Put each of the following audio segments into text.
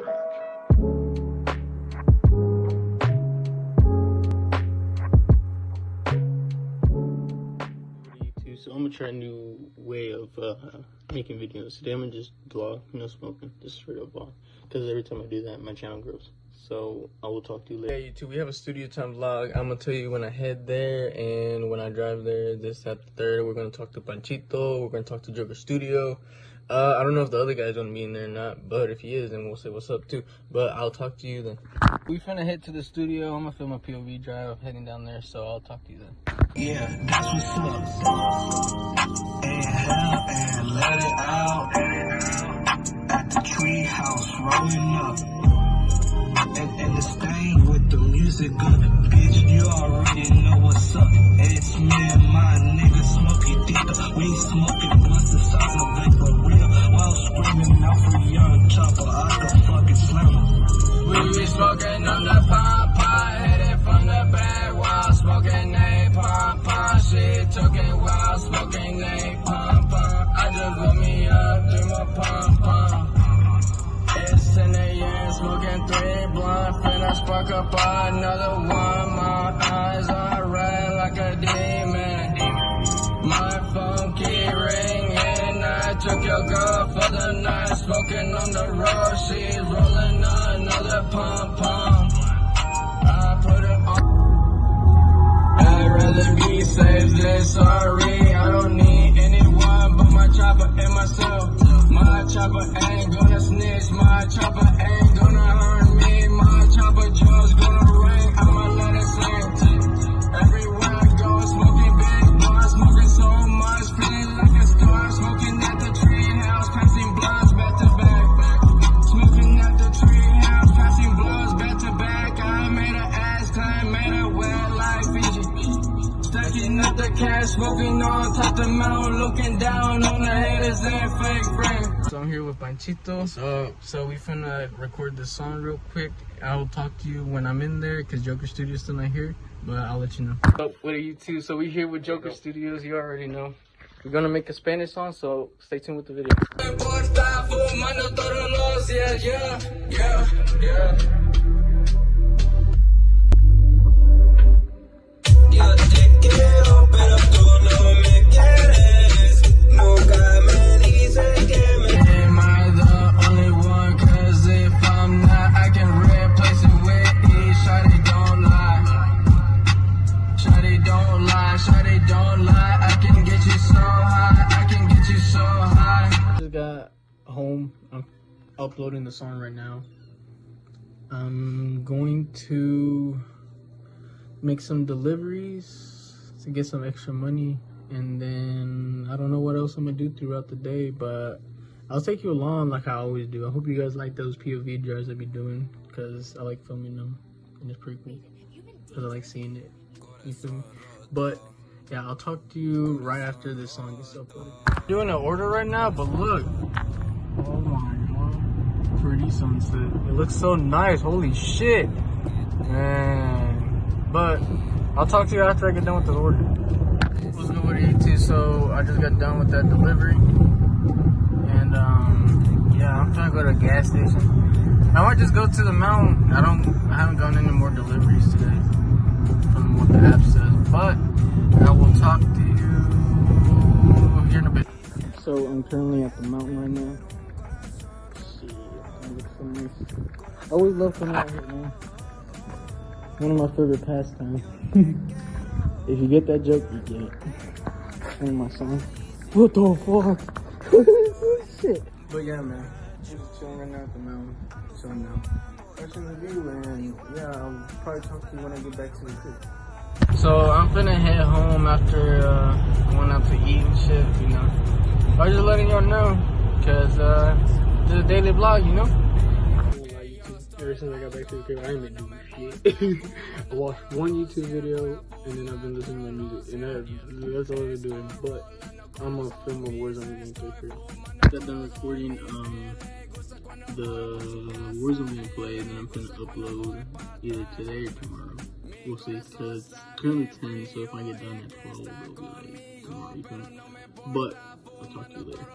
So I'm gonna try a new way of uh, making videos. Today I'm gonna just vlog, no smoking, just straight up vlog. Because every time I do that, my channel grows. So I will talk to you later. Yeah, YouTube, we have a studio time vlog. I'm gonna tell you when I head there and when I drive there. This at the third, we're gonna talk to Panchito. We're gonna talk to Joker Studio. Uh, I don't know if the other guy's gonna be in there or not, but if he is, then we'll say what's up too. But I'll talk to you then. We finna head to the studio. I'm gonna film a POV drive heading down there, so I'll talk to you then. Yeah, that's what's up. And hell, and let it out. At the tree house, rolling up. And, and the stain with the music up. Bitch, you already know what's up. It's me and my nigga smoking deep. We smoking blunts the size of vapor real. Screaming out for young chopper, I can fucking slam him. We be smoking on the pop, pop, headed from the back while smoking napalm, pop. She took it while smoking napalm, pop. I just put me up, do my pom pom. It's 10 a.m., smoking three blunt, finna spark up another one. My eyes are red like a demon. My phone keep ringing. I took your girl the night, smoking on the road. She's rolling another pom pom. I put it on. I'd rather be safe than sorry. I don't need anyone but my chopper and myself. My chopper the cash, smoking on top the mountain, looking down on the haters and fake brain. So I'm here with Panchito. So so we finna record this song real quick. I'll talk to you when I'm in there because Joker Studio's still not here, but I'll let you know. So what are you two? So we here with Joker Studios. You already know. We're gonna make a Spanish song, so stay tuned with the video. I'm uploading the song right now. I'm going to make some deliveries to get some extra money, and then I don't know what else I'm gonna do throughout the day, but I'll take you along like I always do. I hope you guys like those POV drives I be doing because I like filming them and it's pretty cool because I like seeing it. You me? But yeah, I'll talk to you right after this song gets uploaded. Doing an order right now, but look. Oh my god. Pretty sunset. It looks so nice. Holy shit. Man. But I'll talk to you after I get done with the order. What's good with you too? So I just got done with that delivery. And um yeah, I'm trying to go to a gas station. I might just go to the mountain. I don't I haven't gone any more deliveries today from what the app says. But I will talk to you here in a bit. So I'm currently at the mountain right now. Shit, that looks so nice. I always love coming out here, man. One of my favorite pastimes. if you get that joke, you get it. And my song. What the fuck? Shit. But yeah, man. Just chilling right now at the mountain. Chilling now. Watching the view, and yeah, I'll probably talk to you when I get back to the crib. So I'm finna head home after uh, I went out to eat and shit, you know. I'm just letting y'all know, cause uh, this is a daily vlog, you know. Ever since I got back to the crib, I ain't been doing shit. I watched one YouTube video, and then I've been listening to my music, and that, that's all I've been doing. But I'm gonna film a Warzone gameplay for Got done recording um, the Warzone gameplay, and then I'm gonna upload either today or tomorrow. We'll see, cause it's currently 10, so if I get done at 12, it'll be like tomorrow. But I'll talk to you later.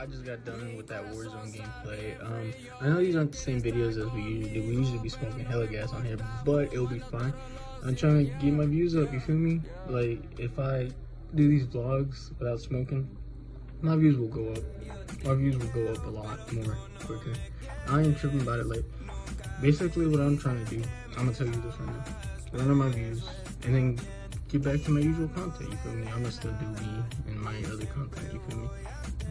I just got done with that Warzone gameplay. Um, I know these aren't the same videos as we usually do. We usually be smoking hella gas on here, but it'll be fine. I'm trying to get my views up. You feel me? Like if I do these vlogs without smoking, my views will go up. My views will go up a lot more quicker. I ain't tripping about it. Like basically, what I'm trying to do, I'm gonna tell you this right now. Run on my views, and then get back to my usual content. You feel me? I'm gonna still do me and my other content. You feel me?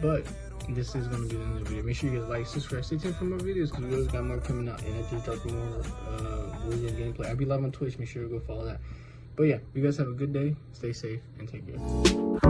But this is gonna be the end of the video. Make sure you guys like, subscribe, stay tuned for more videos because we always got more coming out. And I just dropped more uh, Warzone gameplay. I'll be live on Twitch. Make sure you go follow that. But yeah, you guys have a good day. Stay safe and take care.